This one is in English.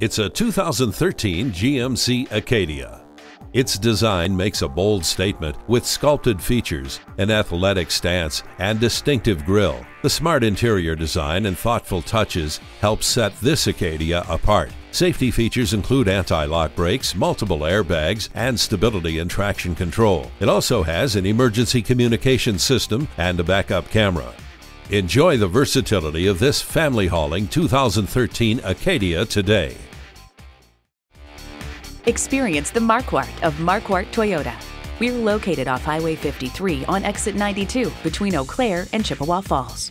It's a 2013 GMC Acadia. Its design makes a bold statement with sculpted features, an athletic stance, and distinctive grille. The smart interior design and thoughtful touches help set this Acadia apart. Safety features include anti-lock brakes, multiple airbags, and stability and traction control. It also has an emergency communication system and a backup camera. Enjoy the versatility of this family hauling 2013 Acadia today. Experience the Markquart of Markquart Toyota. We're located off Highway 53 on exit 92 between Eau Claire and Chippewa Falls.